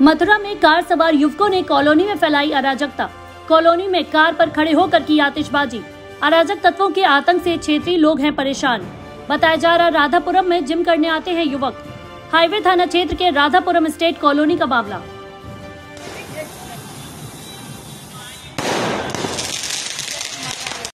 मथुरा में कार सवार युवकों ने कॉलोनी में फैलाई अराजकता। कॉलोनी में कार पर खड़े होकर की आतिशबाजी। अराजक तत्वों के आतंक से क्षेत्रीय लोग हैं परेशान। बताया जा रहा राधापुरम में जिम करने आते हैं युवक। हाईवे थाना क्षेत्र के राधापुरम स्टेट कॉलोनी का मामला।